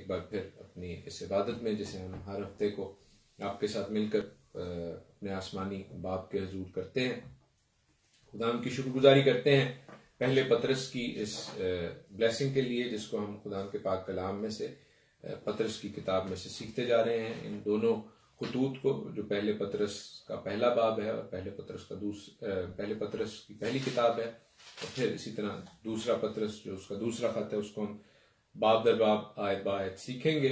एक बार फिर अपनी इस इबादत में, जिसे हम हर हफ़्ते को आपके साथ मिलकर अपने आसमानी बाप के हजूर करते हैं। खुदाम की शुक्रगुजारी करते हैं। पहले पत्रस की इस ब्लेसिंग के लिए, जिसको हम खुदाम के पाक कलाम में से पत्रस की किताब में से सीखते जा रहे हैं, इन दोनों खतूत को, जो पहले पत्रस का पहला बाब है और पहले पत्रस का दूस पहले पत्रस की पहली किताब है, और फिर इसी तरह दूसरा पत्रस, जो उसका दूसरा खत है, उसको हम बाब दर बाब आयत बायत सीखेंगे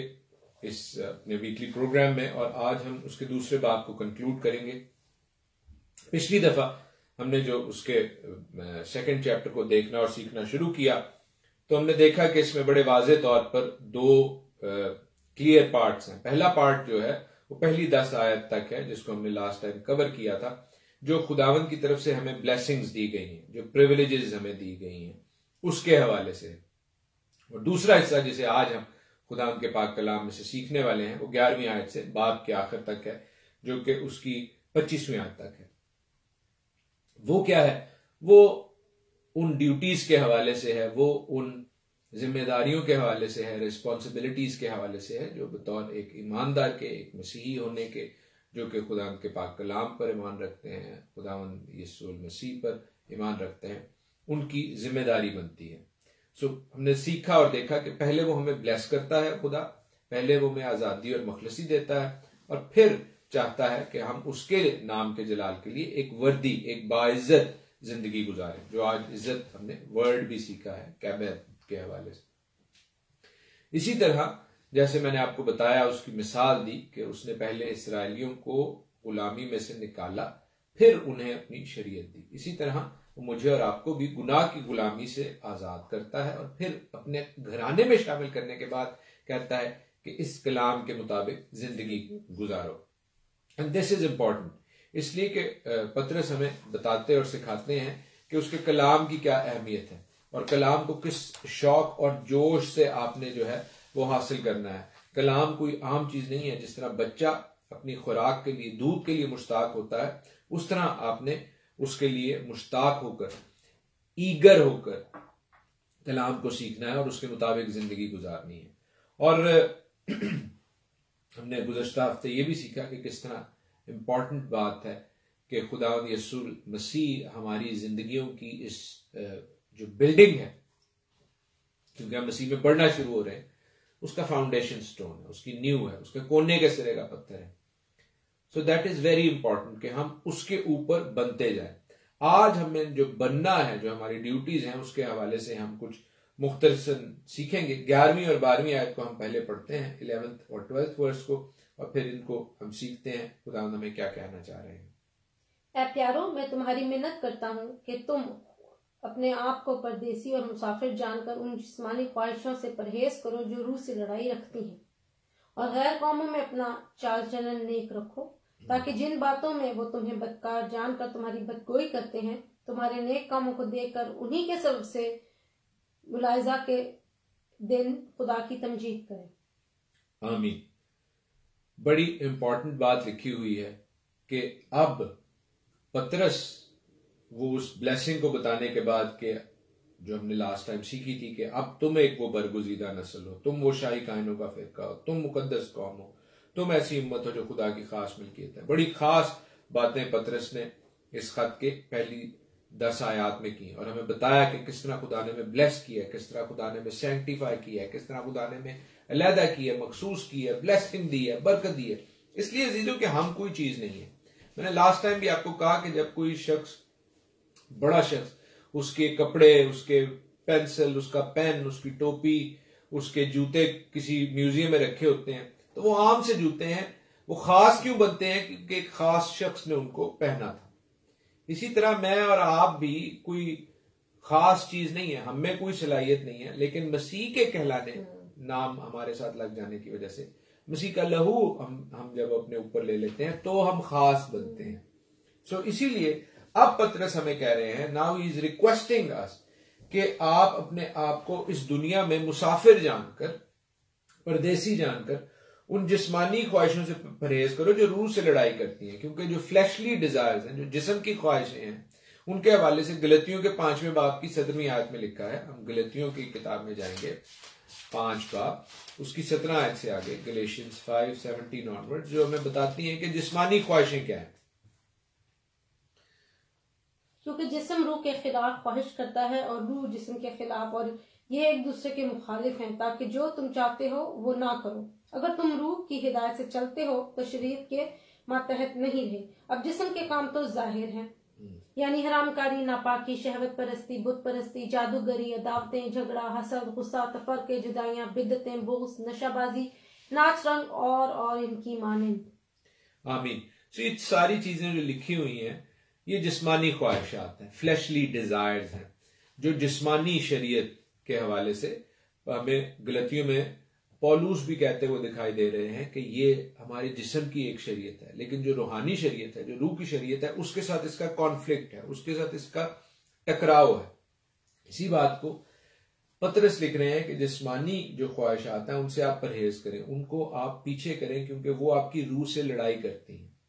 इस अपने वीकली प्रोग्राम में और आज हम उसके दूसरे बाब को कंक्लूड करेंगे। पिछली दफ़ा हमने जो उसके सेकंड चैप्टर को देखना और सीखना शुरू किया तो हमने देखा कि इसमें बड़े वाजे तौर पर दो क्लियर पार्ट्स हैं। पहला पार्ट जो है, वो पहली दस आयत तक है, जिसको हमने लास्ट टाइम कवर किया था, जो खुदावन की तरफ़ से हमें ब्लेसिंग्स दी गई हैं, जो प्रिविलेजेस हमें दी गई हैं, उसके हवाले से। और दूसरा हिस्सा जिसे आज हम खुदाम के पाक कलाम में से सीखने वाले हैं, वो ग्यारहवीं आयत से बाप के आखिर तक है, जो कि उसकी पच्चीसवीं आयत तक है। वो क्या है? वो उन ड्यूटीज़ के हवाले से है, वो उन जिम्मेदारियों के हवाले से है रिस्पॉन्सिबिलिटीज के हवाले से है, जो बतौर एक ईमानदार के, एक मसीही होने के, जो कि खुदा के पाक कलाम पर ईमान रखते हैं, खुदा यसूल मसीह पर ईमान रखते हैं, उनकी ज़िम्मेदारी बनती है। सो हमने सीखा और देखा कि पहले वो हमें ब्लेस करता है खुदा, पहले वो हमें आज़ादी और मखलसी देता है और फिर चाहता है कि हम उसके नाम के जलाल के लिए एक वर्दी, एक बाइज्जत ज़िंदगी गुजारें, जो आज इज़्ज़त हमने वर्ड भी सीखा है कैबेर के हवाले से। इसी तरह, जैसे मैंने आपको बताया, उसकी मिसाल दी कि उसने पहले इसराइलियों को गुलामी में से निकाला, फिर उन्हें अपनी शरीयत दी। इसी तरह वो मुझे और आपको भी गुनाह की गुलामी से आज़ाद करता है और फिर अपने घराने में शामिल करने के बाद कहता है कि इस कलाम के मुताबिक ज़िंदगी गुजारो। एंड दिस इज़ इंपॉर्टेंट इसलिए कि पत्रस हमें बताते और सिखाते हैं कि उसके कलाम की क्या अहमियत है और कलाम को किस शौक और जोश से आपने जो है वो हासिल करना है। कलाम कोई आम चीज़ नहीं है। जिस तरह बच्चा अपनी खुराक के लिए, दूध के लिए मुश्ताक होता है, उस तरह आपने उसके लिए मुश्ताक होकर, ईगर होकर कलाम को सीखना है और उसके मुताबिक ज़िंदगी गुजारनी है। और, हमने गुजशत हफ़्ते ये भी सीखा कि किस तरह इंपॉर्टेंट बात है कि खुदा यसुल मसीह हमारी जिंदगियों की इस जो बिल्डिंग है, क्योंकि हम मसीह में पढ़ना शुरू हो रहे हैं, उसका फाउंडेशन स्टोन है, उसकी न्यू है, उसके कोने के सिरे का पत्थर है। So that is very important कि हम उसके ऊपर बनते जाए। आज हमें जो बनना है, जो हमारी ड्यूटीज़ हैं, उसके हवाले से हम कुछ मुख्तरसन सीखेंगे। ग्यारहवीं और बारहवीं आयत को हम पहले पढ़ते हैं इलेवेंथ और ट्वेल्थ वर्ष को, और फिर इनको हम सीखते हैं। खुदा हमें क्या कहना चाह रहे हैं? प्यारो, मैं तुम्हारी मिन्नत करता हूँ कि तुम अपने आप को परदेसी और मुसाफिर जानकर उन जिस्मानी ख्वाहिशों से परहेज करो जो रूह से लड़ाई रखती हैं। और गैर कौमों में अपना चाल चलन नेक रखो। ताकि जिन बातों में वो तुम्हें बदकार जानकर तुम्हारी बदगोई करते हैं, तुम्हारे नेक कामों को देखकर उन्हीं के सबब से मुलायजा के दिन खुदा की तमजीद करें। आमीन। बड़ी इंपॉर्टेंट बात लिखी हुई है कि अब पत्रस वो उस ब्लेसिंग को बताने के बाद के जो हमने लास्ट टाइम सीखी थी कि अब तुम एक वो बरगुजीदा नस्ल हो, तुम वो शाही कायनों का फिरका हो, तुम मुकदस कौम हो तुम ऐसी हिम्मत हो जो खुदा की खास मिल्कियत है। बड़ी खास बातें पत्रस ने इस खत के पहली दस आयात में की और हमें बताया कि किस तरह खुदा ने में ब्लेस किया है, किस तरह खुदा ने में सेंटिफाई किया है, किस तरह खुदा ने में अलहदा किया है, मखसूस की है ब्लेसिंग दी है, बरकत दी है। इसलिए जीजो कि हम कोई चीज़ नहीं है। मैंने लास्ट टाइम भी आपको कहा कि जब कोई शख्स, बड़ा शख्स, उसके कपड़े, उसके पेंसिल उसका पेन उसकी टोपी, उसके जूते किसी म्यूज़ियम में रखे होते हैं तो वो आम से जूते हैं वो खास क्यों बनते हैं? क्योंकि एक खास शख्स ने उनको पहना था। इसी तरह मैं और आप भी कोई खास चीज़ नहीं है हमें कोई सलाहियत नहीं है लेकिन मसीह के कहलाने नाम हमारे साथ लग जाने की वजह से मसीह का लहू हम हम जब अपने ऊपर ले लेते हैं तो हम खास बनते हैं। सो so, इसीलिए अब पत्रस हमें कह रहे हैं नाउ इज़ रिक्वेस्टिंग अस कि आप अपने आप को इस दुनिया में मुसाफिर जानकर परदेसी जानकर उन जिस्मानी ख्वाहिशों से परहेज करो जो रूह से लड़ाई करती हैं, क्योंकि जो फ्लैशली डिजायर्स हैं, जो जिसम की ख्वाहिशें हैं, उनके हवाले से गलतियों के पाँचवें बाप की सदरवीं आयत में लिखा है। हम गलतियों की किताब में जाएँगे। पाँच बाप, उसकी सत्रह आयत से आगे गलेशियंस फाइव सेवनटीन ऑनवर्ड जो हमें बताती हैं कि जिस्मानी ख्वाहिशें क्या है। क्योंकि जिसम रूह के खिलाफ ख्वाहिश करता है और रूह जिसम के खिलाफ और ये एक दूसरे के मुखालिफ हैं ताकि जो तुम चाहते हो वो ना करो। अगर तुम रूह की हिदायत से चलते हो तो शरीर के मातहत नहीं रहे अब जिसम के काम तो ज़ाहिर हैं। यानी हरामकारी नापाकी शहवत परस्ती बुत परस्ती जादूगरी अदावतें झगड़ा हसद गुस्सा तफर जुदाइयाँ बिदतें बोस नशाबाजी नाच रंग और और इनकी मानंद आमीन। तो ये सारी चीज़ें जो लिखी हुई हैं ये जिस्मानी ख्वाहिशात हैं फ्लैशली डिजायर्स हैं जो जिस्मानी शरीयत के हवाले से, हमें गलतियों में पॉलूस भी कहते हुए दिखाई दे रहे हैं कि ये हमारे जिसम की एक शरीयत है। लेकिन जो रूहानी शरीयत है, जो रूह की शरीयत है, उसके साथ इसका कॉन्फ्लिक्ट है, उसके साथ इसका टकराव है। इसी बात को पत्रस लिख रहे हैं कि जिस्मानी जो ख्वाहिशात हैं, उनसे आप परहेज करें, उनको आप पीछे करें, क्योंकि वो आपकी रूह से लड़ाई करती हैं।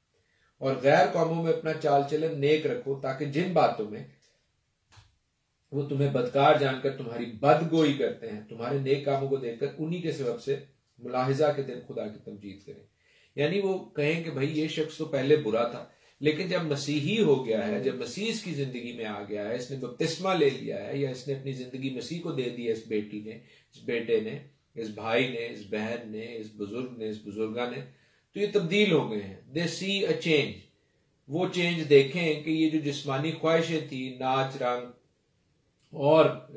और गैर कौमों में अपना चाल चलन नेक रखो, ताकि जिन बातों में वो तुम्हें बदकार जानकर तुम्हारी बदगोई करते हैं। तुम्हारे नेक कामों को देखकर उन्हीं के सबब से मुलाहिजा के दिन खुदा की तमजीद करें। यानी वो कहें कि भाई, ये शख्स तो पहले बुरा था, लेकिन जब मसीही हो गया है, जब मसीह की ज़िंदगी में आ गया है, इसने बपतिस्मा ले लिया है, या इसने अपनी ज़िंदगी मसीह को दे दी है इस बेटी ने, इस बेटे ने, इस भाई ने, इस बहन ने, इस बुज़ुर्ग ने, इस बुजुर्गा ने तो ये तब्दील हो गए हैं। दे सी अ चेंज वो चेंज देखें कि ये जो जिस्मानी ख्वाहिशें थी, नाच, रंग और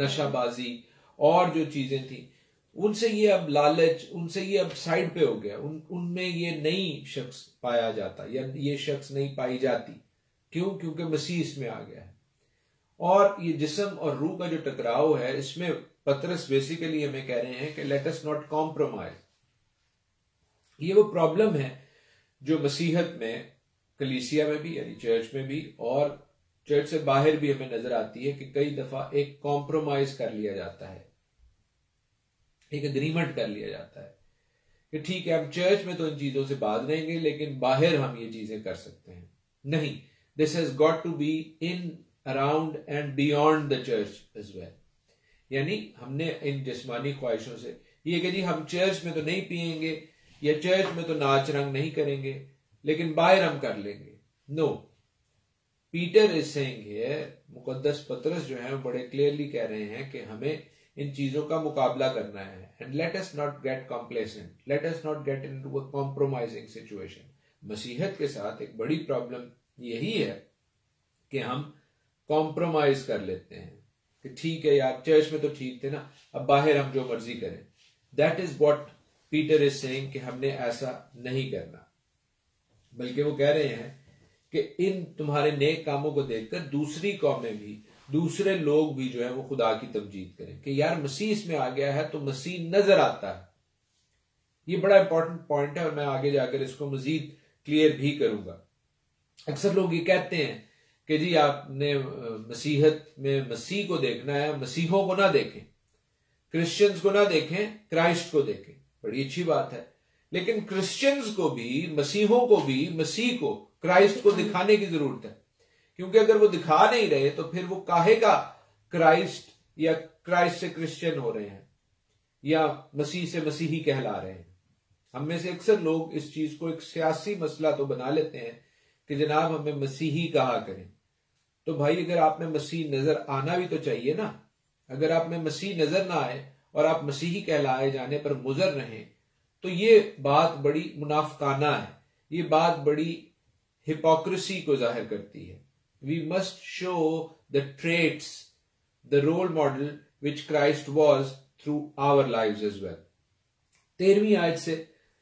नशाबाजी। और जो चीज़ें थी उनसे ये अब लालच उनसे ये अब साइड पे हो गया। उन उनमें ये नई शख्स पाया जाता या ये शख्स नहीं पाई जाती। क्यों? क्योंकि मसीह इसमें आ गया है। और ये जिसम और रूह का जो टकराव है इसमें पत्रस बेसिकली हमें कह रहे हैं कि लेट अस नॉट कॉम्प्रोमाइज ये वो प्रॉब्लम है जो मसीहत में कलीसिया में भी यानी चर्च में भी और चर्च से बाहर भी हमें नज़र आती है कि कई दफ़ा एक कॉम्प्रोमाइज कर लिया जाता है। एक अग्रीमेंट कर लिया जाता है कि ठीक है, हम चर्च में तो इन चीज़ों से बात रहेंगे, लेकिन बाहर हम ये चीज़ें कर सकते हैं। नहीं this has got to be in around and beyond the church as well यानी हमने इन जिसमानी ख्वाहिशों से, ये कि जी हम चर्च में तो नहीं पियेंगे, या चर्च में तो नाच रंग नहीं करेंगे, लेकिन बाहर हम कर लेंगे। No no. Peter is saying here, मुकद्दस पत्रस जो है बड़े क्लियरली कह रहे हैं कि हमें इन चीज़ों का मुकाबला करना है। And let us not get complacent let us not get in to compromising situation मसीहत के साथ एक बड़ी प्रॉब्लम यही है कि हम कॉम्प्रोमाइज कर लेते हैं। कि ठीक है यार चर्च में तो ठीक थे ना, अब बाहर हम जो मर्ज़ी करें। That is what Peter is saying कि हमने ऐसा नहीं करना। बल्कि वो कह रहे हैं कि इन तुम्हारे नेक कामों को देखकर दूसरी कौमें भी, दूसरे लोग भी जो है वो खुदा की तमजीद करें कि यार मसीह इसमें आ गया है तो मसीह नज़र आता है। ये बड़ा इंपॉर्टेंट पॉइंट है और मैं आगे जाकर इसको मजीद क्लियर भी करूँगा। अक्सर लोग ये कहते हैं कि जी आपने मसीहत में मसीह को देखना है, मसीहों को ना देखें क्रिश्चियंस को ना देखें क्राइस्ट को देखें। बड़ी अच्छी बात है। लेकिन क्रिश्चियंस को भी, मसीहों को भी, मसीह को क्राइस्ट को दिखाने की ज़रूरत है। क्योंकि अगर वो दिखा नहीं रहे तो फिर वो काहे का क्राइस्ट या क्राइस्ट से क्रिश्चियन हो रहे हैं? या मसीह से मसीही कहला रहे हैं? हम में से अक्सर लोग इस चीज़ को एक सियासी मसला तो बना लेते हैं कि जनाब हमें मसीही कहा करें। तो भाई, अगर आप में मसीह नज़र आना भी तो चाहिए ना। अगर आप में मसीह नज़र ना आए और आप मसीही कहलाए जाने पर मुजर रहे तो ये बात बड़ी मुनाफकाना है। ये बात बड़ी हिपोक्रेसी को ज़ाहिर करती है। We must show the traits the role model which Christ was through our live as well तेरहवीं आयत से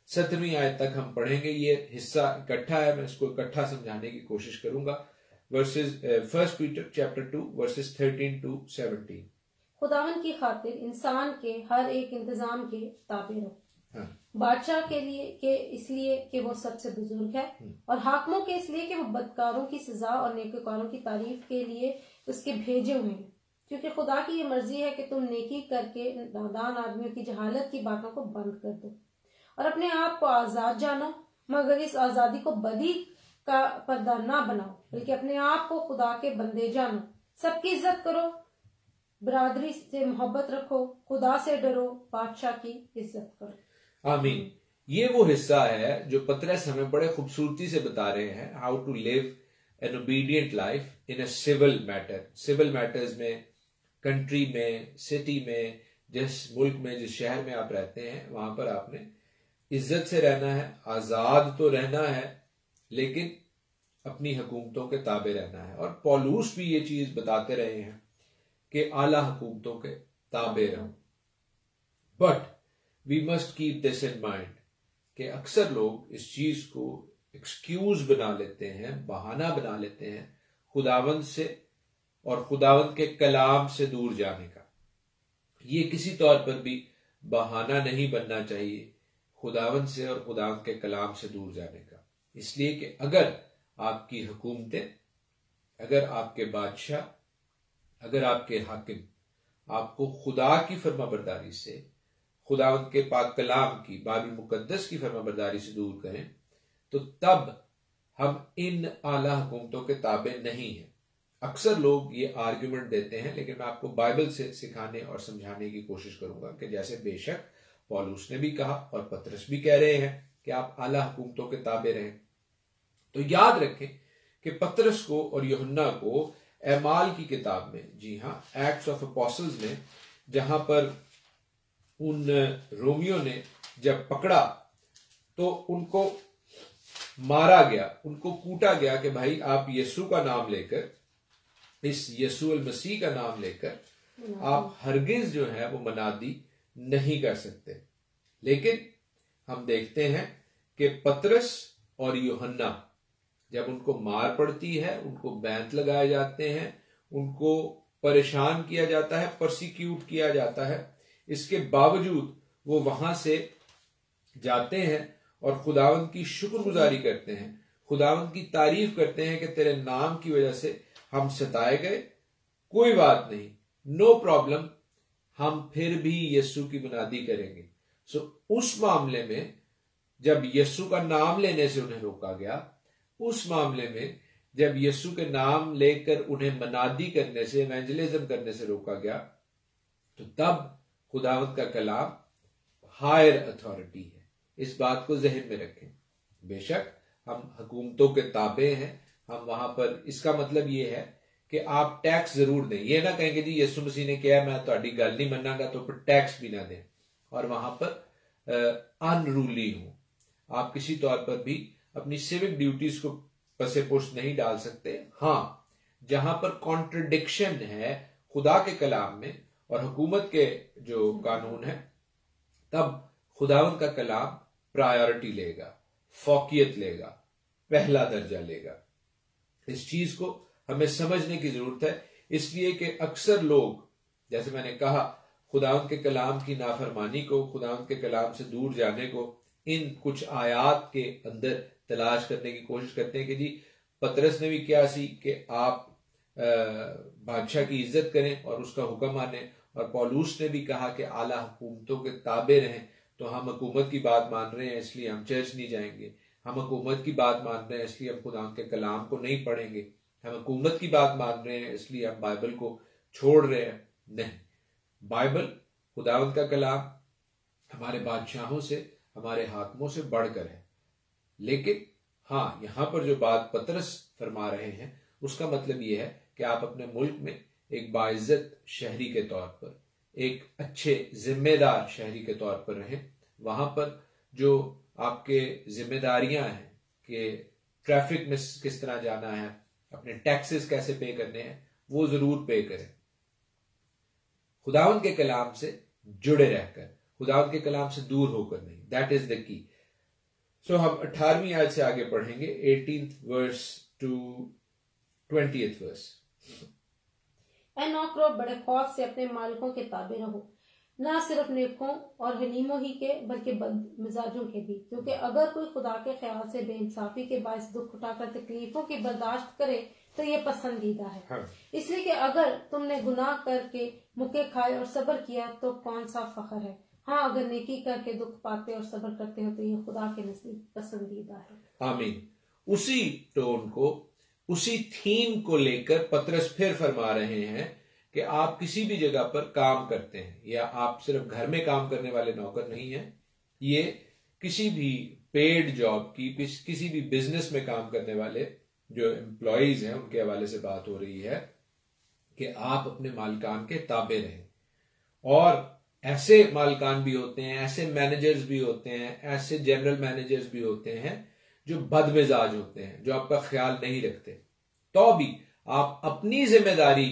सत्रहवीं आयत तक हम पढ़ेंगे ये हिस्सा इकट्ठा है मैं इसको इकट्ठा समझाने की कोशिश करूँगा। Verses first Peter chapter two verses thirteen to seventeen खुदावन की खातिर इंसान के हर एक इंतज़ाम के ताबे रहो हाँ। बादशाह के लिए के इसलिए कि वो सबसे बुज़ुर्ग है। हम्म। और हाकमों के इसलिए कि वो बदकारों की सजा और नेककारों की तारीफ़ के लिए उसके भेजे हुए हैं। क्योंकि खुदा की ये मर्ज़ी है कि तुम नेकी करके नादान आदमियों की जहालत की बातों को बंद कर दो। और अपने आप को आज़ाद जानो मगर इस आज़ादी को बदी का पर्दा ना बनाओ बल्कि अपने आप को खुदा के बंदे जानो। सबकी इज़्ज़त करो बरादरी से मोहब्बत रखो खुदा से डरो बादशाह की इज़्ज़त करो। आमीन। ये वो हिस्सा है जो पत्रस हमें बड़े खूबसूरती से बता रहे हैं how to live an obedient life in a civil matter civil matters में कंट्री में सिटी में जिस मुल्क में जिस शहर में आप रहते हैं वहाँ पर आपने इज़्ज़त से रहना है आज़ाद तो रहना है लेकिन अपनी हुकूमतों के ताबे रहना है। और पॉलूस भी ये चीज़ बताते रहे हैं कि आला हुकूमतों के ताबे रहो। But we must keep this in mind कि अक्सर लोग इस चीज़ को एक्सक्यूज बना लेते हैं, बहाना बना लेते हैं खुदावंद से और खुदावंत के कलाम से दूर जाने का। ये किसी तौर पर भी बहाना नहीं बनना चाहिए खुदावंद से और खुदावंद के कलाम से दूर जाने का। इसलिए कि अगर आपकी हुकूमतें, अगर आपके बादशाह, अगर आपके हाकिम आपको खुदा की फर्मा बरदारी से खुदावंद के पाक कलाम की, बाबी मुकद्दस की फर्मा बरदारी से दूर करें तो तब हम इन आला हुकूमतों के ताबे नहीं हैं। अक्सर लोग ये आर्ग्यूमेंट देते हैं, लेकिन मैं आपको बाइबल से सिखाने और समझाने की कोशिश करूँगा कि जैसे बेशक पॉलूस ने भी कहा और पत्रस भी कह रहे हैं कि आप आला हुकूमतों के ताबे रहें। तो याद रखें कि पत्रस को और योहन्ना को एमाल की किताब में, जी हाँ एक्ट्स ऑफ़ अपोसल्स में, जहाँ पर उन रोमियो ने जब पकड़ा तो उनको मारा गया, उनको कूटा गया कि भाई आप यीशु का नाम लेकर, इस यीशु अल मसीह का नाम लेकर, आप हरगिज जो है वो मनादी नहीं कर सकते। लेकिन हम देखते हैं कि पत्रस और योहन्ना, जब उनको मार पड़ती है, उनको बैंत लगाए जाते हैं, उनको परेशान किया जाता है प्रोसिक्यूट किया जाता है इसके बावजूद वो वहाँ से जाते हैं और खुदावंत की शुक्रगुजारी करते हैं। खुदावंत की तारीफ़ करते हैं कि तेरे नाम की वजह से हम सताए गए। कोई बात नहीं। नो प्रॉब्लम हम फिर भी यस्सु की बुनियादी करेंगे। सो उस मामले में जब यस्सु का नाम लेने से उन्हें रोका गया, उस मामले में जब यस्सु के नाम लेकर उन्हें मनादी करने से इवेंजलिज्म करने से रोका गया तो तब खुदावत का कलाम हायर अथॉरिटी है। इस बात को जहन में रखें। बेशक, हम हुकूमतों के ताबे हैं, हम वहाँ पर, इसका मतलब ये है कि आप टैक्स ज़रूर दें। ये ना कहेंगे जी यसु मसीह ने किया, मैं थोड़ी गल नहीं मनागा तो टैक्स भी ना दें। और वहाँ पर अनरूली हो। आप किसी तौर पर भी अपनी सिविक ड्यूटीज़ को पसे पुष्ट नहीं डाल सकते। हाँ जहाँ पर कॉन्ट्रडिक्शन है खुदा के कलाम में और हुकूमत के जो कानून है, तब खुदावन का कलाम प्रायोरिटी लेगा, फोकियत लेगा, पहला दर्जा लेगा। इस चीज़ को हमें समझने की ज़रूरत है, इसलिए कि अक्सर लोग, जैसे मैंने कहा खुदावन के कलाम की नाफरमानी को खुदावन के कलाम से दूर जाने को, इन कुछ आयात के अंदर तलाश करने की कोशिश करते हैं कि जी, पतरस ने भी क्या सी कि आप बादशाह की इज़्ज़त करें और उसका हुक्म माने। और पॉलूस ने भी कहा कि आला हुकूमतों के ताबे रहें तो हम हुकूमत की बात मान रहे हैं, इसलिए हम चर्च नहीं जाएँगे। हम हुकूमत की बात मान रहे हैं, इसलिए हम खुदा के कलाम को नहीं पढ़ेंगे। हम हुकूमत की बात मान रहे हैं, इसलिए हम बाइबल को छोड़ रहे हैं। नहीं, बाइबल खुदावत का कलाम हमारे बादशाहों से, हमारे हाकमों से बढ़कर है। लेकिन हाँ यहाँ पर जो बात पतरस फरमा रहे हैं, उसका मतलब यह है कि आप अपने मुल्क में एक बाइज्जत शहरी के तौर पर, एक अच्छे जिम्मेदार शहरी के तौर पर रहें। वहाँ पर जो आपके जिम्मेदारियाँ हैं कि ट्रैफ़िक में किस तरह जाना है, अपने टैक्सेस कैसे पे करने हैं, वो ज़रूर पे करें। खुदावन के कलाम से जुड़े रहकर खुदावन के कलाम से दूर होकर नहीं। दैट इज़ द की सो हम अठारहवीं आज से आगे पढ़ेंगे eighteen verse to twenty verse ए नौकरों बड़े खौफ से अपने मालिकों के ताबे रहो। न सिर्फ़ नेकों और हलीमों ही के बल्कि बद मिजाजों के भी। क्योंकि अगर कोई खुदा के ख्याल से बेइंसाफी के बायस दुख उठाकर तकलीफों की बर्दाश्त करे तो ये पसंदीदा है। हाँ। इसलिए कि अगर तुमने गुनाह करके मुके खाए और सब्र किया तो कौन सा फखर है? हाँ अगर नेकी करके दुख पाते और सब्र करते हो तो ये खुदा के नज़दीक पसंदीदा है। आमीन। उसी टोन को उसी थीम को लेकर पत्रस फिर फरमा रहे हैं कि आप किसी भी जगह पर काम करते हैं, या आप सिर्फ़ घर में काम करने वाले नौकर नहीं हैं। ये किसी भी पेड जॉब की, किसी भी बिज़नेस में काम करने वाले जो एम्प्लॉयज़ हैं, उनके हवाले से बात हो रही है कि आप अपने मालकान के ताबे रहें। और ऐसे मालकान भी होते हैं, ऐसे मैनेजर्स भी होते हैं, ऐसे जनरल मैनेजर्स भी होते हैं जो बदमिजाज होते हैं, जो आपका ख्याल नहीं रखते। तो भी आप अपनी ज़िम्मेदारी,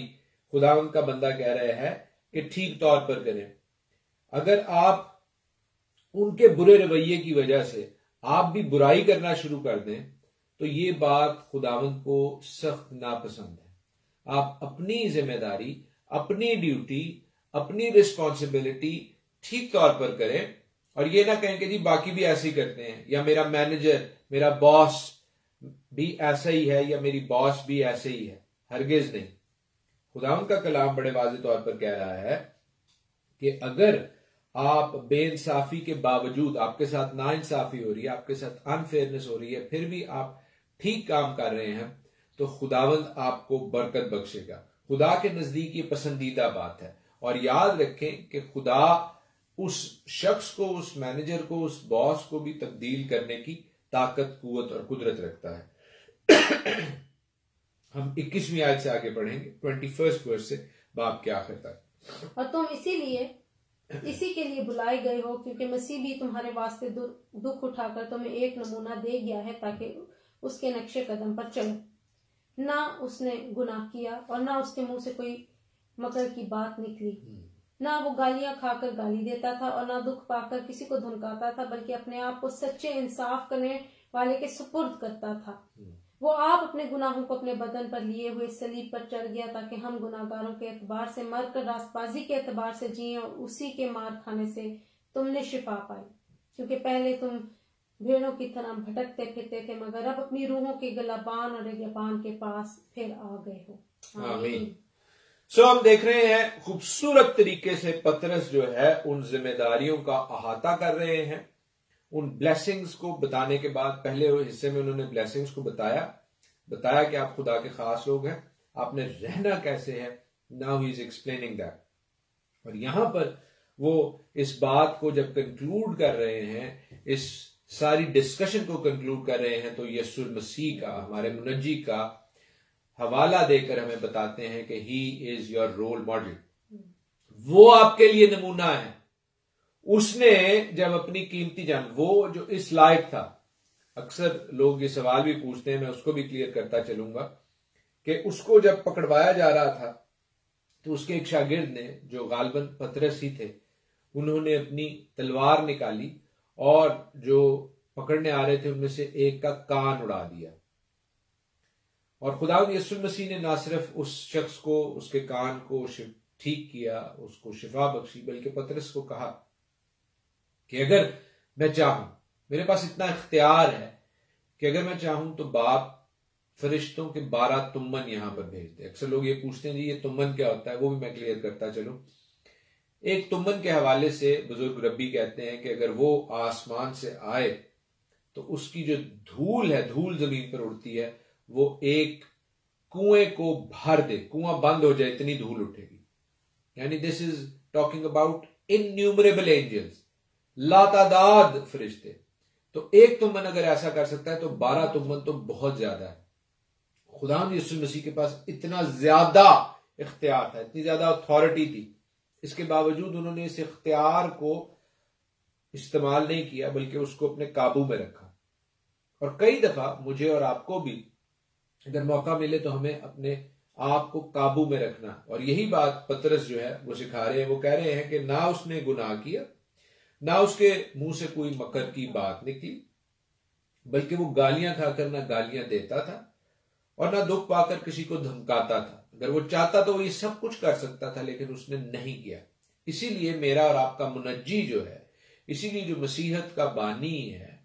खुदा उनका बंदा कह रहे हैं कि ठीक तौर पर करें। अगर आप उनके बुरे रवैये की वजह से आप भी बुराई करना शुरू कर दें तो ये बात खुदावंत को सख्त नापसंद है। आप अपनी ज़िम्मेदारी, अपनी ड्यूटी, अपनी रिस्पॉन्सिबिलिटी ठीक तौर पर करें, और ये ना कहें कि जी बाकी भी ऐसे ही करते हैं, या मेरा मैनेजर मेरा बॉस भी ऐसा ही है या मेरी बॉस भी ऐसे ही है? हरगिज नहीं। खुदाम का कलाम बड़े वाजे तौर पर कह रहा है कि अगर आप बेइंसाफी के बावजूद आपके साथ ना इंसाफी हो रही है, आपके साथ अनफेयरनेस हो रही है, फिर भी आप ठीक काम कर रहे हैं तो खुदावंद आपको बरकत बख्शेगा। खुदा के नज़दीक ये पसंदीदा बात है। और याद रखें कि खुदा उस शख्स को, उस मैनेजर को, उस बॉस को भी तब्दील करने की ताकत कुत और कुदरत रखता है। हम इक्कीसवीं आयत से आगे बढ़ेंगे ट्वेंटी फ़र्स्ट वर्ष से बाप के आखिर तक। और तुम इसीलिए इसी के लिए बुलाए गए हो क्योंकि मसीह भी तुम्हारे वास्ते दुख उठाकर तुम्हें एक नमूना दे गया है ताकि उसके नक्शे कदम पर चलो। ना उसने गुनाह किया और ना उसके मुँह से कोई मकर की बात निकली। हम्म। ना वो गालियाँ खाकर गाली देता था और ना दुख पाकर किसी को धुनकाता था बल्कि अपने आप को सच्चे इंसाफ करने वाले के सुपुर्द करता था। हम्म। वो आप अपने गुनाहों को अपने बदन पर लिए हुए सलीब पर चढ़ गया ताकि हम गुनाहगारों के एतबार से मर कर रासबाजी के अतबार से जिये और उसी के मार खाने से तुमने शिफा पाई। क्योंकि पहले तुम भेड़ों की तरह भटकते फिरते थे मगर अब अपनी रूहों के गलाबान और गबान के पास फिर आ गए हो। सो हम देख रहे हैं, खूबसूरत तरीके से पतरस जो है, उन जिम्मेदारियों का अहाता कर रहे हैं। उन ब्लेसिंग्स को बताने के बाद, पहले हिस्से में उन्होंने ब्लेसिंग्स को बताया। बताया कि आप खुदा के खास लोग हैं, आपने रहना कैसे है। Now he is explaining that और यहाँ पर वो इस बात को जब कंक्लूड कर रहे हैं, इस सारी डिस्कशन को कंक्लूड कर रहे हैं तो यसुल मसीह का, हमारे मुनजी का हवाला देकर हमें बताते हैं कि he is your role model वो आपके लिए नमूना है। उसने जब अपनी कीमती जान, वो जो इस लायक था, अक्सर लोग ये सवाल भी पूछते हैं, मैं उसको भी क्लियर करता चलूँगा कि उसको जब पकड़वाया जा रहा था तो उसके एक शागिर्द ने, जो गालबन पतरस ही थे, उन्होंने अपनी तलवार निकाली और जो पकड़ने आ रहे थे, उनमें से एक का कान उड़ा दिया। और खुदा यसुल मसीह ने ना सिर्फ़ उस शख्स को, उसके कान को ठीक किया, उसको शिफा बख्शी, बल्कि पतरस को कहा कि अगर मैं चाहूँ, मेरे पास इतना इख्तियार है कि अगर मैं चाहूँ तो बाप फरिश्तों के बारह तुमन यहाँ पर भेज दे। अक्सर लोग ये पूछते हैं, जी, ये तुमन क्या होता है? वो भी मैं क्लियर करता चलूँ। एक तुमन के हवाले से बुज़ुर्ग रब्बी कहते हैं कि अगर वो आसमान से आए तो उसकी जो धूल है, धूल ज़मीन पर उड़ती है वो एक कुएँ को भर दे, कुआँ बंद हो जाए, इतनी धूल उठेगी। यानी this is talking about innumerable angels लातादाद फरिश्ते। तो एक तुमन अगर ऐसा कर सकता है तो बारह तुमन तो बहुत ज़्यादा है। खुदा यसु मसीह के पास इतना ज़्यादा इख्तियार था, इतनी ज़्यादा अथॉरिटी थी। इसके बावजूद उन्होंने इस इख्तियार को इस्तेमाल नहीं किया, बल्कि उसको अपने काबू में रखा। और कई दफ़ा मुझे और आपको भी अगर मौका मिले तो हमें अपने आप को काबू में रखना। और यही बात पतरस जो है, वो सिखा रहे हैं। वो कह रहे हैं कि ना उसने गुनाह किया, ना उसके मुँह से कोई मकर की बात निकली, बल्कि वो गालियाँ खाकर ना गालियाँ देता था और ना दुख पाकर किसी को धमकाता था। अगर वो चाहता तो वो ये सब कुछ कर सकता था, लेकिन उसने नहीं किया। इसीलिए मेरा और आपका मुनजी जो है, इसीलिए जो मसीहत का बानी है,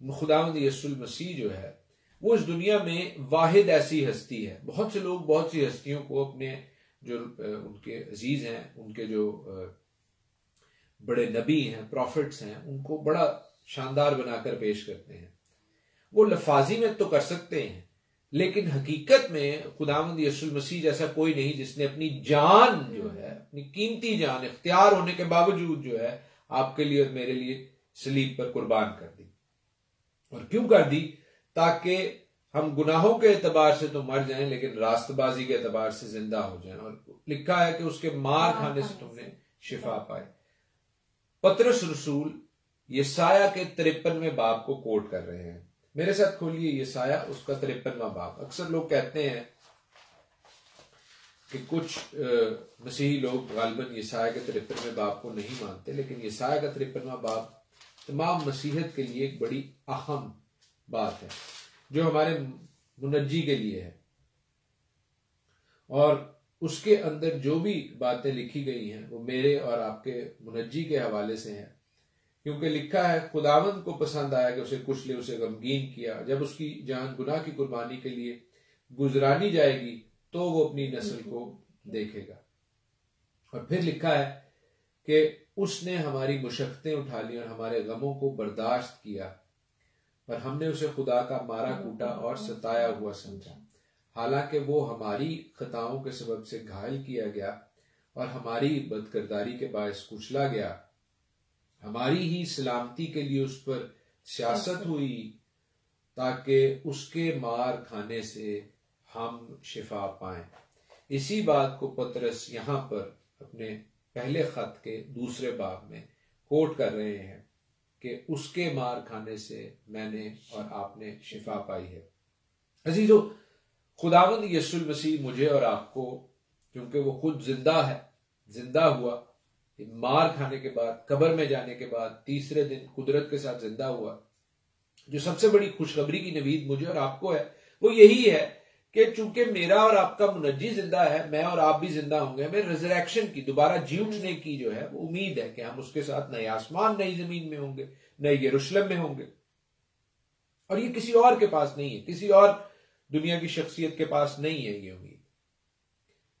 खुदावंद यसुल मसीह जो है वो इस दुनिया में वाहिद ऐसी हस्ती है। बहुत से लोग बहुत सी हस्तियों को अपने जो उनके अज़ीज़ हैं, उनके जो बड़े नबी हैं, प्रॉफिट्स हैं, उनको बड़ा शानदार बनाकर पेश करते हैं। वो लफाजी में तो कर सकते हैं, लेकिन हकीकत में खुदावंद यसुल मसीह जैसा कोई नहीं जिसने अपनी जान जो है, अपनी कीमती जान, इख्तियार होने के बावजूद जो है, आपके लिए और मेरे लिए सलीब पर कुर्बान कर दी। और क्यों कर दी? ताकि हम गुनाहों के एतबार से तो मर जाएँ लेकिन रास्तबाजी के एतबार से ज़िंदा हो जाएँ। और लिखा है कि उसके मार खाने से तुमने शिफा पाए पत्रस रसूल ये साया के तिरपनवे बाप को कोट कर रहे हैं। मेरे साथ खोलिए ये साया उसका तिरपनवा बाप। अक्सर लोग कहते हैं कि कुछ मसीही लोग गालबन ये साया के तिरपनवें बाप को नहीं मानते लेकिन ये साया का तिरपनवा बाप तमाम मसीहत के लिए एक बड़ी अहम बात है, जो हमारे मुनजी के लिए है। और उसके अंदर जो भी बातें लिखी गई हैं, वो मेरे और आपके मुनजी के हवाले से हैं। क्योंकि लिखा है खुदावंद को पसंद आया कि उसे कुछ ले, उसे गमगीन किया। जब उसकी जान गुनाह की कुर्बानी के लिए गुजरानी जाएगी तो वो अपनी नस्ल को देखेगा। और फिर लिखा है कि उसने हमारी मुशक्तें उठा ली और हमारे गमों को बर्दाश्त किया। पर हमने उसे खुदा का मारा, कूटा और सताया हुआ समझा। हालाँकि वो हमारी खताओं के सबब से घायल किया गया और हमारी बदकरदारी के बायस कुचला गया। हमारी ही सलामती के लिए उस पर सियासत हुई ताकि उसके मार खाने से हम शिफा पाए। इसी बात को पतरस यहाँ पर अपने पहले खत के दूसरे बाब में कोट कर रहे हैं। कि उसके मार खाने से मैंने और आपने शिफा पाई है। अजीजो, खुदावंद यसुल मसीह मुझे और आपको, क्योंकि वो खुद ज़िंदा है, ज़िंदा हुआ मार खाने के बाद, कब्र में जाने के बाद, तीसरे दिन कुदरत के साथ ज़िंदा हुआ। जो सबसे बड़ी खुशखबरी की नवीद मुझे और आपको है, वो यही है कि चूँकि मेरा और आपका मुनजी ज़िंदा है, मैं और आप भी ज़िंदा होंगे, हमें रिजरेक्शन की, दोबारा जी उठने की जो है, वो उम्मीद है कि हम उसके साथ नए आसमान, नई ज़मीन में होंगे, नए यरूशलेम में होंगे। और ये किसी और के पास नहीं है, किसी और दुनिया की शख्सियत के पास नहीं है ये उम्मीद।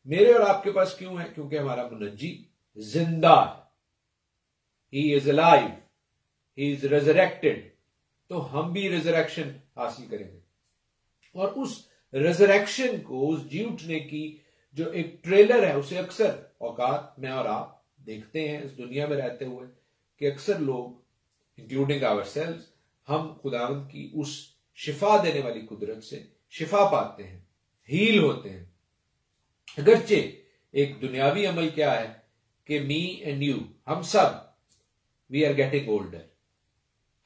मेरे और आपके पास क्यों है? क्योंकि हमारा मुनजी ज़िंदा है। He is alive he is resurrected तो हम भी रिजरेक्शन हासिल करेंगे। और उस रिजरेक्शन को उस जी उठने की, जो एक ट्रेलर है, उसे अक्सर औकात में और आप देखते हैं, इस दुनिया में रहते हुए, कि अक्सर लोग इंक्लूडिंग आवर सेल्स हम खुदावंत की उस शिफा देने वाली कुदरत से शिफा पाते हैं हील होते हैं। अगरचे एक दुनियावी अमल क्या है, कि मी एंड यू हम सब वी आर गेटिंग ओल्डर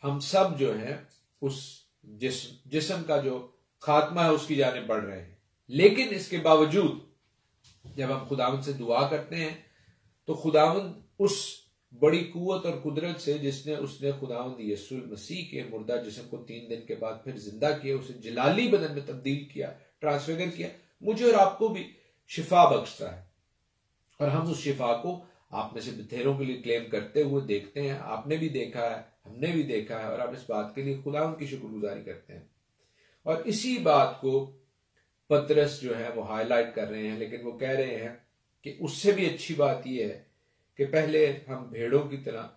हम सब जो है, उस जिस, जिसम का जो खात्मा है, उसकी जाने बढ़ रहे हैं। लेकिन इसके बावजूद, जब हम खुदावंद से दुआ करते हैं तो खुदावंद उस बड़ी कुत और कुदरत से जिसने, उसने खुदावंद यसुल मसीह के मुर्दा जिसम को तीन दिन के बाद फिर ज़िंदा किया, उसे जलाली बदन में तब्दील किया ट्रांसफिगर किया, मुझे और आपको भी शिफा बख्शता है। और हम उस शिफा को आप में से बथेरों के लिए क्लेम करते हुए देखते हैं। आपने भी देखा है, हमने भी देखा है, और आप इस बात के लिए खुदा उनकी शुक्रगुजारी करते हैं। और इसी बात को पत्रस जो है वो हाईलाइट कर रहे हैं लेकिन वो कह रहे हैं कि उससे भी अच्छी बात यह है कि पहले हम भेड़ों की तरह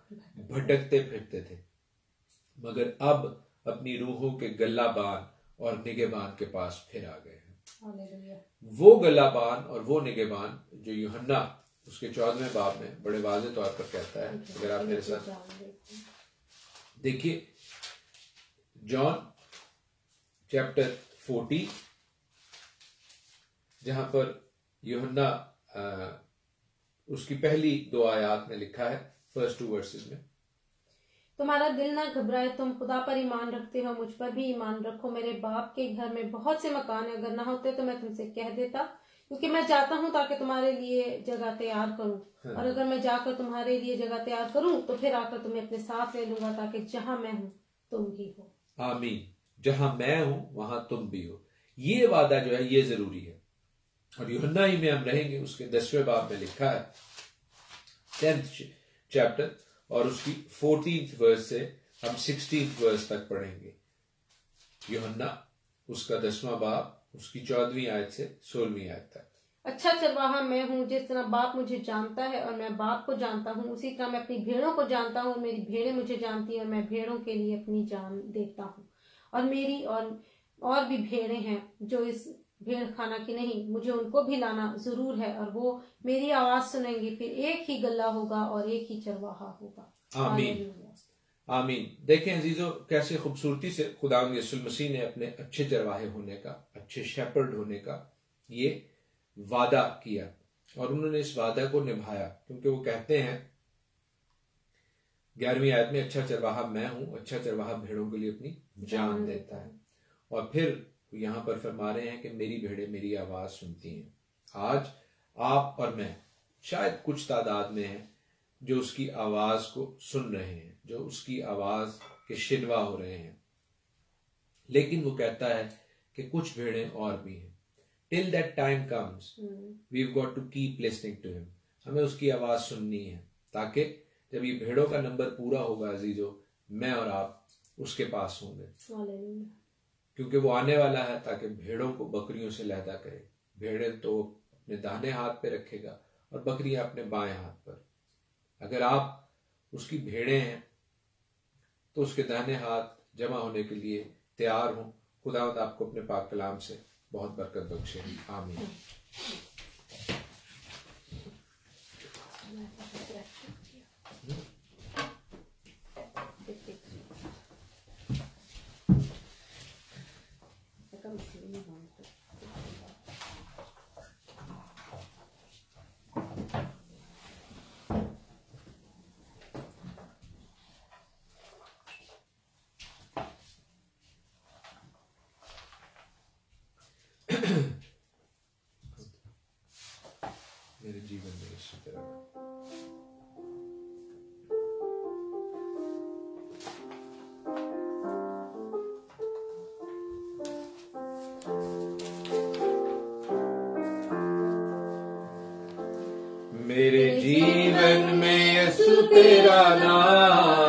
भटकते फिरते थे मगर अब अपनी रूहों के गल्लाबान और निगेबान के पास फिर आ गए हैं। वो गल्लाबान और वो निगेबान जो यूहन्ना उसके चौदहवें बाब में बड़े वाजे तौर पर कहता है अगर आप मेरे साथ देखिए जॉन चैप्टर फोर्टी जहाँ पर योहन्ना उसकी पहली दो आयात में लिखा है फ़र्स्ट टू वर्सेस में। तुम्हारा दिल ना घबराए तुम खुदा पर ईमान रखते हो मुझ पर भी ईमान रखो। मेरे बाप के घर में बहुत से मकान है अगर ना होते तो मैं तुमसे कह देता क्योंकि मैं जाता हूँ ताकि तुम्हारे लिए जगह तैयार करूँ। हाँ। और अगर मैं जाकर तुम्हारे लिए जगह तैयार करूँ तो फिर आकर तुम्हें अपने साथ ले लूँगा ताकि जहाँ मैं हूँ तुम भी हो। आमीन। जहाँ मैं हूँ, वहाँ तुम भी हो। ये वादा जो है, ये ज़रूरी है। और युहन्ना ही में हम रहेंगे, उसके दसवें बाब में लिखा है टेंथ चैप्टर और उसकी फोर्टींथ वर्स से हम सिक्सटीन वर्स तक पढ़ेंगे। युहन्ना, उसका दसवां बाब, उसकी चौदहवीं आयत से सोलहवीं आयत तक। अच्छा चरवाहा मैं हूँ, जिस तरह बाप मुझे जानता है और मैं बाप को जानता हूँ, उसी तरह मैं अपनी भेड़ों को जानता हूँ मेरी भेड़ें मुझे जानती हैं और मैं भेड़ों के लिए अपनी जान देता हूँ। और मेरी और और भी भेड़े हैं जो इस भेड़ खाना की नहीं मुझे उनको भी लाना ज़रूर है और वो मेरी आवाज़ सुनेंगे फिर एक ही गला होगा और एक ही चरवाहा होगा। आमीन। आमीन। देखें अजीजों कैसे खूबसूरती से खुदा यसुल मसीह ने अपने अच्छे चरवाहे होने का अच्छे शेपर्ड होने का ये वादा किया और उन्होंने इस वादा को निभाया क्योंकि वो कहते हैं ग्यारहवीं आयत में अच्छा चरवाहा मैं हूँ अच्छा चरवाहा भेड़ों के लिए अपनी जान देता है। और फिर यहाँ पर फरमा रहे हैं कि मेरी भेड़ें मेरी आवाज़ सुनती हैं। आज आप और मैं शायद कुछ तादाद में हैं जो उसकी आवाज़ को सुन रहे हैं जो उसकी आवाज़ के शिनवा हो रहे हैं। लेकिन वो कहता है कि कुछ भेड़ें और भी हैं। Till that time comes we got to keep listening to him हमें उसकी आवाज़ सुननी है ताकि जब ये भेड़ों का नंबर पूरा होगा अजीजो मैं और आप उसके पास होंगे। क्योंकि वो आने वाला है ताकि भेड़ों को बकरियों से लहदा करे। भेड़े तो अपने दाहिने हाथ पे रखेगा और बकरियाँ अपने बाएँ हाथ पर। अगर आप उसकी भेड़े हैं तो उसके दाहिने हाथ जमा होने के लिए तैयार हो। खुदावंद आपको अपने पाक कलाम से बहुत बरकत बख्शे। आमीन। जीवन में इसी तरह मेरे जीवन में यसु तेरा नाम।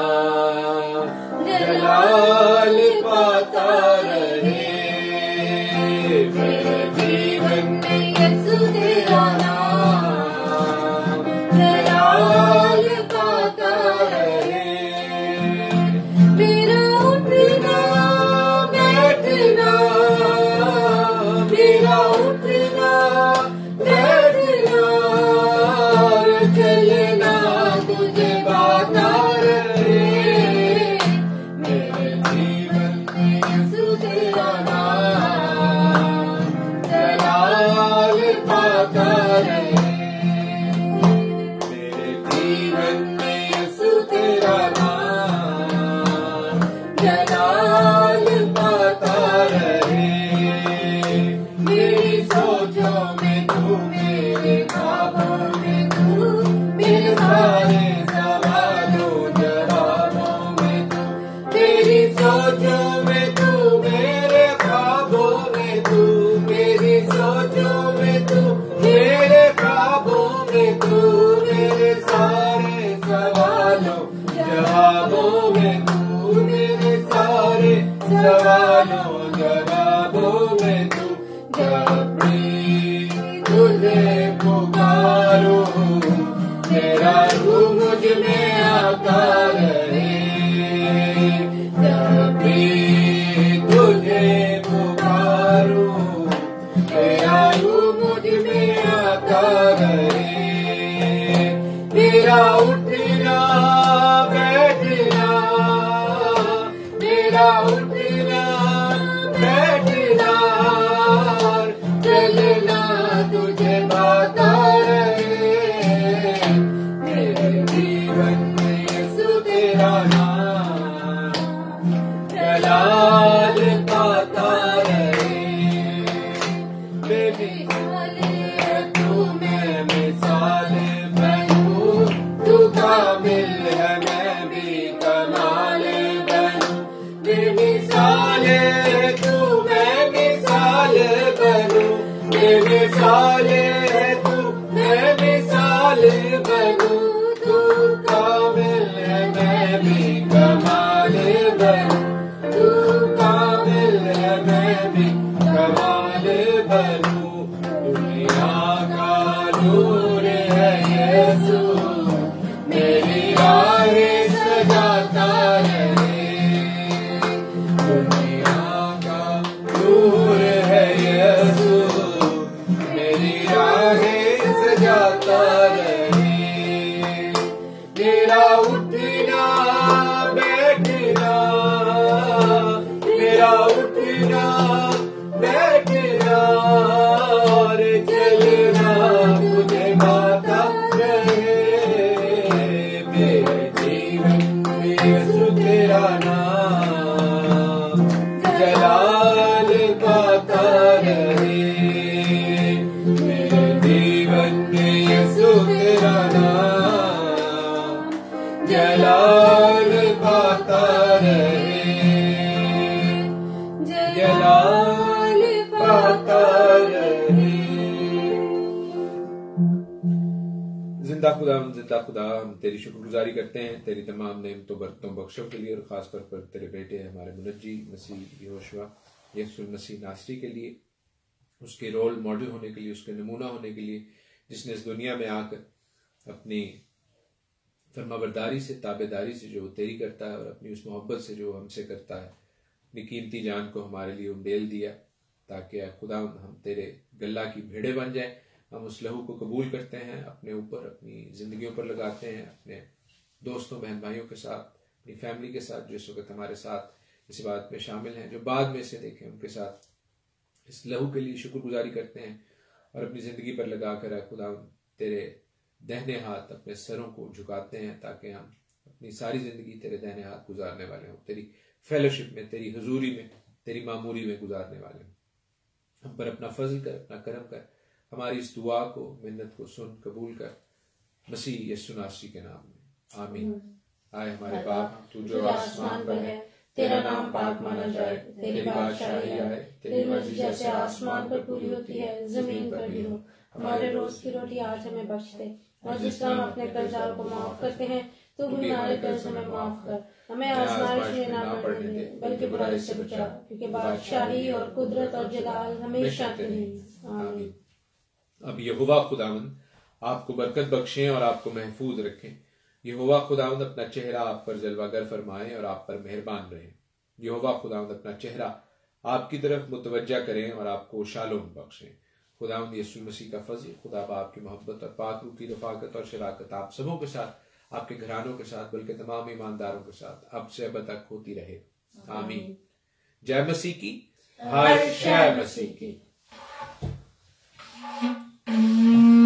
मेरा हम तेरी शुक्रगुजारी करते हैं। तेरी तमाम नेमतों, बरतों, बख्शों के लिए और खास तौर पर तेरे बेटे हमारे मुनजी मसीह योशुआ यसुल मसीह नासरी के लिए, उसके रोल मॉडल होने के लिए, उसके नमूना होने के लिए, जिसने इस दुनिया में आकर अपनी फर्माबरदारी से, ताबेदारी से जो तेरी करता है और अपनी उस मोहब्बत से जो हमसे करता है, अपनी कीमती जान को हमारे लिए उंडेल दिया, ताकि खुदा हम तेरे गल्ला की भेड़े बन जाए। हम उस लहू को कबूल करते हैं, अपने ऊपर, अपनी ज़िंदगी पर लगाते हैं, अपने दोस्तों बहन भाइयों के साथ, अपनी फैमिली के साथ जो इस वक्त हमारे साथ इस बात में शामिल हैं, जो बाद में से देखें, उनके साथ इस लहू के लिए शुक्रगुजारी करते हैं और अपनी ज़िंदगी पर लगा कर खुदा तेरे दहने हाथ अपने सरों को झुकाते हैं ताकि हम अपनी सारी ज़िंदगी तेरे दहने हाथ गुजारने वाले हों, तेरी फेलोशिप में, तेरी हजूरी में, तेरी मामूरी में गुजारने वाले हों। हम पर अपना फजल कर, अपना करम कर हमारी इस दुआ को मिन्नत को सुन कबूल कर मसीह यसु नासी के नाम में। आमीन। आए हमारे बाप तू जो आसमान पर है तेरा नाम पाक माना जाए तेरी बादशाही आए तेरी मर्ज़ी जैसे आसमान पर पूरी होती है ज़मीन पर भी हो। हमारे रोज की रोटी आज हमें बख्श दे और जिस तरह हम अपने कर्जदारों को माफ़ करते हैं तो भी हमारे कर्ज हमें माफ़ कर। हमें आजमाइश में ना पड़ने दे बल्कि बुराई से बचा क्योंकि बादशाही और कुदरत और जलाल हमेशा तेरी आमीन अब यहोवा खुदावन आपको बरकत बख्शें और आपको महफूज रखें। यहोवा खुदावंद, अपना चेहरा आप पर जलवागर फरमाए और आप पर मेहरबान रहे। यहोवा खुदावंद, अपना चेहरा आपकी तरफ़ मुतवजा करें और आपको शालोम बख्शें। खुदावंद यसु मसीह का फजल, खुदा बाप की मोहब्बत और पाक की रफाकत और शराकत आप सबों के साथ, आपके घरानों के साथ, बल्कि तमाम ईमानदारों के साथ अब से अब तक होती रहे। आमीन। जय मसीह की। हर शय मसीह की। Mm.